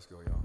let's go, y'all.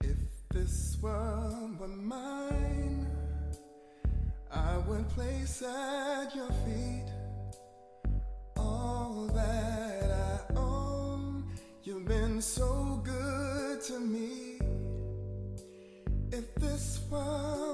If this world were mine, I would place at your feet all that I own. You've been so good to me. If this world